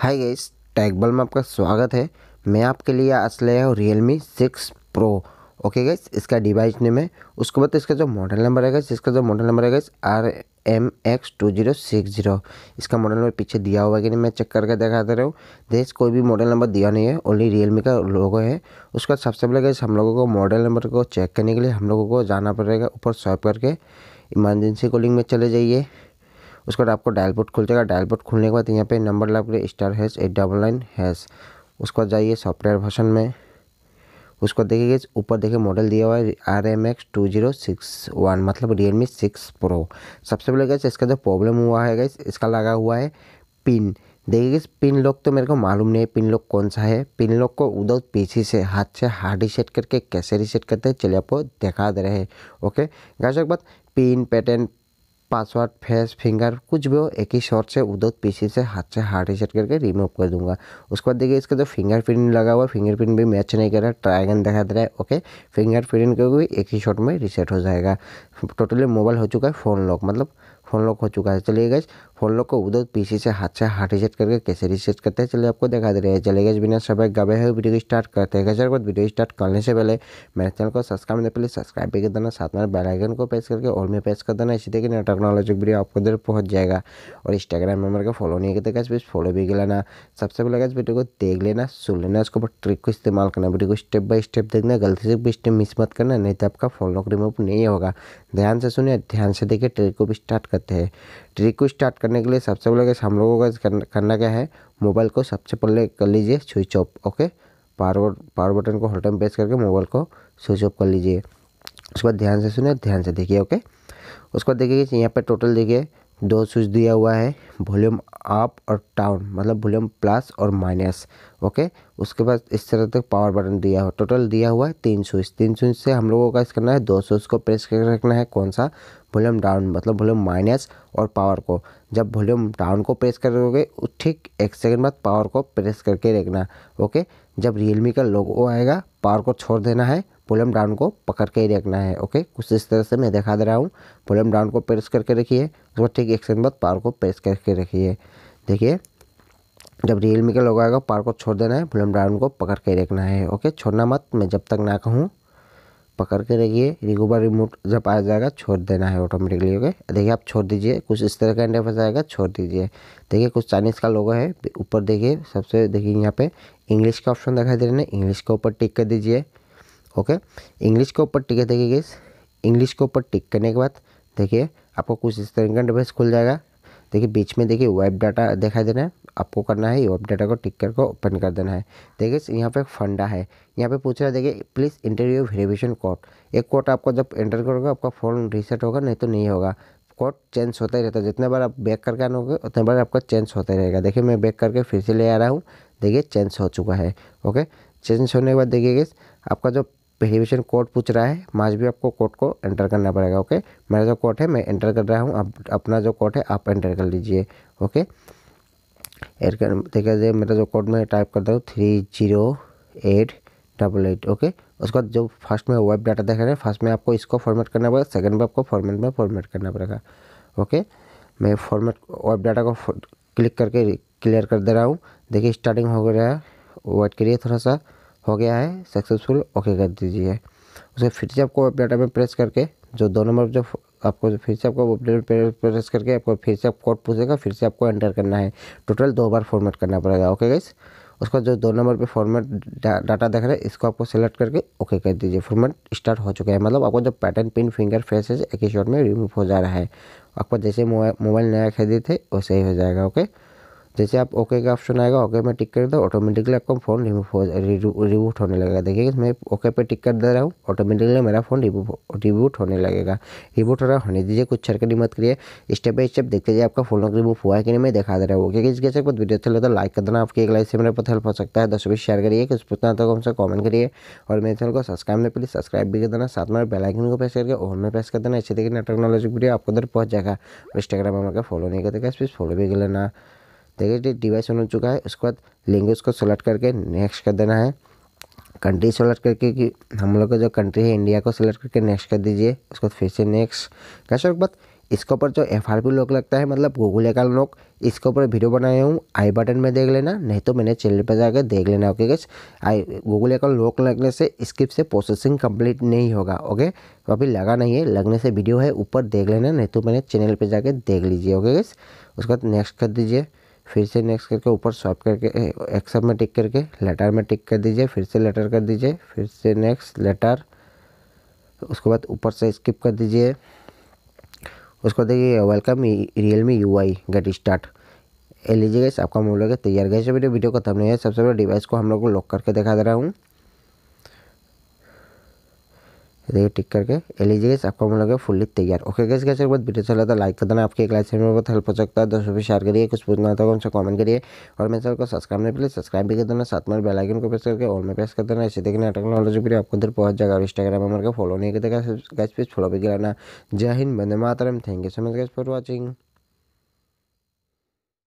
Hi guys टैगबल में आपका स्वागत है। मैं आपके लिए आज ले आया हूँ realme six pro okay guys इसका डिवाइस नेम है। उसके बाद इसका जो मॉडल नंबर है गाइस इसका जो मॉडल नंबर है guys R M X two zero six zero इसका मॉडल नंबर पीछे दिया हुआ है कि नहीं, मैं चेक करके दिखा दे रहा। हूँ देश कोई भी मॉडल नंबर दिया नहीं है ओनली रियल मी का लोगो है। उसका सबसे पहले गाइस हम लोगों को मॉडल नंबर को चेक करने के लिए हम लोगों को जाना पड़ेगा ऊपर स्वाइप करके। इमरजेंसी कॉलिंग में चले जाइए। उसके बाद आपको डायल पोर्ट खुल जाएगा। डायल बोर्ड खुलने के बाद यहाँ पे नंबर लग star hash eight double nine hash उसके बाद जाइए सॉफ्टवेयर वर्जन में। उसको देखिए, ऊपर देखिए मॉडल दिया हुआ है R M X two zero six one मतलब रियल मी सिक्स प्रो सबसे पहले गैस इसका जो प्रॉब्लम हुआ है गैस इसका लगा हुआ है पिन देखिए पिन लॉक तो मेरे को मालूम नहीं है पिन लॉक कौन सा है। पिन लॉक को उधर पीछे से, हाथ से हार्ड रिसेट करके कैसे रिसेट करते हैं, चलिए आपको दिखा दे रहे हैं। ओके गैस एक बात pin pattern password face finger कुछ भी हो, एक ही शॉट से, उधर पीसी से, हाथ से हार्ड रिसेट करके रिमूव कर दूँगा। उसके बाद देखिए, इसका जो फिंगरप्रिंट लगा हुआ है फिंगरप्रिंट भी मैच नहीं कर रहा ट्राइगन दिखा दे रहा है ओके फिंगरप्रिंट को भी एक ही शॉट में रिसेट हो जाएगा। टोटली मोबाइल हो चुका है फ़ोन लॉक मतलब फ़ोन लॉक हो चुका है। चलिए गए फ़ोन लॉक को उधर पीछे से हाथ से हाथ रिसेट करके कैसे रिसेट करते हैं, चलिए आपको दिखा दे रहे हैं। चलिए गए बिना सब गवे हुए वीडियो स्टार्ट करते हैं। बाद वीडियो स्टार्ट करने से पहले मेरे चैनल को सब्सक्राइब नहीं पहले सब्सक्राइब भी कर देना, साथ में बेलाइकन को प्रेस करके और में प्रेस कर देना, इसी तरीके नया टेक्नोलॉजी वीडियो आपको इधर पहुँच जाएगा। और इंस्टाग्राम में मेरे को फॉलो नहीं करते गैस फॉलो भी कर लेना। सबसे पहले गैस वीडियो को देख लेना, सुन लेना उसके ऊपर ट्रिक को इस्तेमाल करना वीडियो को स्टेप बाय स्टेप देखना, गलती से भी स्टेप मिस मत करना, नहीं तो आपका फ़ोन लॉक रिमूव नहीं होगा। ध्यान से सुनिए, ध्यान से देखिए ट्रिक को भी स्टार्ट करते हैं। ट्रिक को स्टार्ट करने के लिए सबसे पहले हम लोगों का करना क्या है? मोबाइल को सबसे पहले कर लीजिए switch off, okay? Power power button को होल्ड प्रेस करके मोबाइल को स्विच ऑफ़ कर लीजिए। उसके बाद ध्यान से सुनिए, ध्यान से देखिए, ओके? उसके बाद देखिए यहाँ पे टोटल देखिए, दो स्विच दिया हुआ है, वॉल्यूम अप और डाउन मतलब वॉल्यूम प्लस और माइनस, ओके? उसके बाद इस तरह तक पावर बटन दिया हो, टोटल दिया हुआ है तीन स्विच तीन स्विच से हम लोगों का इस करना है, दो स्विच को प्रेस करके रखना है, कौन सा? वॉल्यूम डाउन मतलब वॉल्यूम माइनस और पावर को। जब वॉल्यूम डाउन को प्रेस करोगे ठीक एक सेकंड बाद पावर को प्रेस करके रखना ओके? जब रियलमी का लोगो आएगा, पावर को छोड़ देना है, वॉल्यूम डाउन को पकड़ के ही रखना है, ओके? कुछ इस तरह से मैं दिखा दे रहा हूँ। वॉल्यूम डाउन को प्रेस करके रखिए उसको ठीक एक सेकंड बाद पावर को प्रेस करके रखिए देखिए, जब रियलमी का लोगो आएगा, पावर को छोड़ देना है, वॉल्यूम डाउन को पकड़ के रखना है, ओके? छोड़ना मत, मैं जब तक ना कहूँ। पकड़ के रखिए रिकूबर रिमोट जब आ जाएगा, छोड़ देना है ऑटोमेटिकली ओके देखिए, आप छोड़ दीजिए, कुछ इस तरह का इंटरफेस आएगा छोड़ दीजिए। देखिए, कुछ चाइनीज़ का लोगो है, ऊपर देखिए, सबसे देखिए यहाँ पे इंग्लिश का ऑप्शन दिखाई दे रहा है इंग्लिश के ऊपर टिक कर दीजिए ओके इंग्लिश के ऊपर टिक देखिए इंग्लिश के ऊपर टिक करने के बाद, देखिए, आपको कुछ इस तरह का इंटरफेस खुल जाएगा। देखिए, बीच में देखिए वेब डाटा दिखाई दे रहा है। आपको करना है वेब डाटा को टिक कर को ओपन कर देना है। देखिए, यहाँ पे फंडा है। यहाँ पे पूछ रहा है, देखिए प्लीज़ इंटरव्यू वेरिफिकेशन कोड एक कोड आपको जब एंटर करोगे, आपका फ़ोन रीसेट होगा, नहीं तो नहीं होगा। कोड चेंज होता ही रहता है। जितने बार आप बैक करके आनोगे, उतने बार आपका चेंज होता रहेगा। देखिए, मैं बैक करके फिर से ले आ रहा हूँ। देखिए चेंज हो चुका है। ओके चेंज होने के बाद देखिए आपका जो वेरिफिकेशन कोड पूछ रहा है माज भी आपको कोड को एंटर करना पड़ेगा। ओके मेरा जो कोड है, मैं एंटर कर रहा हूँ। आप, अपना जो कोड है, आप एंटर कर लीजिए। ओके एड कर देखिए मेरा जो कोड मैं टाइप करता हूँ three zero eight double eight okay उसके बाद जो फ़र्स्ट में वेब डाटा देख रहे फ़र्स्ट में आपको इसको फॉर्मेट करना पड़ेगा सेकंड में आपको फॉर्मेट में फॉर्मेट करना पड़ेगा ओके मैं फॉर्मेट वेब डाटा को क्लिक करके क्लियर कर दे रहा हूँ। देखिए स्टार्टिंग हो गया है वेट करिए थोड़ा सा हो गया है सक्सेसफुल ओके कर दीजिए। उसे फिर से आपको वेब डाटा में प्रेस करके जो दो नंबर जो आपको फिर से आपको अपडेट प्रेस करके आपको फिर से आप कोड पूछेगा फिर से आपको एंटर करना है। टोटल दो बार फॉर्मेट करना पड़ेगा ओके गाइस उसका जो दो नंबर पे फॉर्मेट डा, डाटा देख रहा है इसको आपको सेलेक्ट करके ओके कर दीजिए। फॉर्मेट स्टार्ट हो चुका है। मतलब आपको जो पैटर्न पिन फिंगर फेस है एक ही शॉट में रिमूव हो जा रहा है। आपको जैसे मोबाइल नया खरीदे थे वैसे ही हो जाएगा ओके जैसे आप ओके का ऑप्शन आएगा, ओके में टिक कर दो ऑटोमेटिकली आपका फ़ोन रिमूव हो रिबूट होने लगेगा। देखिए मैं ओके पे टिक कर दे रहा हूँ ऑटोमेटिकली मेरा फ़ोन रिबूट होने लगेगा। रिबूट हो रहा होने दीजिए, कुछ छरकनी मत करिए। स्टेप बाई स्टेप देखते जाइए आपका फ़ोन रिमूव हुआ है कि नहीं, मैं दिखा दे रहा हूँ। ओके किसी कैसे वीडियो अच्छा लगता है लाइक कर देना आपकी एक लाइक से मेरे पता हेल्प हो सकता है। दस बीस शेयर करिए, कुछ पूछना तो हमसे कॉमेंट करिए। और मेरे चैनल को सब्सक्राइब नहीं प्लीज़ सब्सक्राइब भी कर देना, साथ में बेलाइकन को प्रेस करके और में प्रेस कर देना। इसी तरीके टेक्नोलॉजी वीडियो आपको उधर पहुँच जाएगा। इंस्टाग्राम में फॉलो नहीं करते फॉलो भी कर लेना। देखिए डिवाइस हो चुका है। उसके बाद लैंग्वेज को सेलेक्ट करके नेक्स्ट कर देना है। कंट्री सेलेक्ट करके कि हम लोग का जो कंट्री है इंडिया को सेलेक्ट करके नेक्स्ट कर दीजिए। उसके बाद फिर से नेक्स्ट कैसे बाद इसके ऊपर जो एफ़ आर पी लॉक लगता है मतलब गूगल अकाउंट लॉक इसके ऊपर वीडियो बनाया हूँ। आई बटन में देख लेना, नहीं तो मैंने चैनल पर जाकर देख लेना okay guys I Google account lock लगने से स्किप से प्रोसेसिंग कंप्लीट नहीं होगा ओके तो अभी लगा नहीं है, लगने से वीडियो है, ऊपर देख लेना, नहीं तो मैंने चैनल पर जाकर देख लीजिए ओके गैस उसके बाद नेक्स्ट कर दीजिए। फिर से नेक्स्ट करके ऊपर स्वाइप करके एक्सअप में टिक करके लेटर में टिक कर दीजिए, फिर से लेटर कर दीजिए, फिर से नेक्स्ट लेटर उसके बाद ऊपर से स्किप कर दीजिए। उसको देखिए welcome realme U I get start लीजिए गैस आपका मोबाइल तैयार। गए वीडियो वीडियो खत्म नहीं है। सबसे पहले डिवाइस को हम लोग को लॉक करके दिखा दे रहा हूँ। देखिए टिक करके ए लीजिए आपका मन लोग फुल्ली तैयार ओके गैस गैस एक बार वीडियो चला था लाइक कर देना आपके एक लाइक बहुत हेल्प हो सकता है दोस्तों भी शेयर करिए कुछ पूछना था उनसे कमेंट करिए और मेरे चैनल को सब्सक्राइब नहीं प्लीज़ सब्सक्राइब भी कर देना साथ में बेल आइकन को प्रेस करके और में प्रेस कर देना ऐसे देखने टेक्नोलॉजी वीडियो आपको उधर पहुँच जाएगा और इंस्टाग्राम में फॉलो नहीं करते गैस प्लीज़ फॉलो भी कराना जय हिंद बंदे मातरम thank you so much guys for watching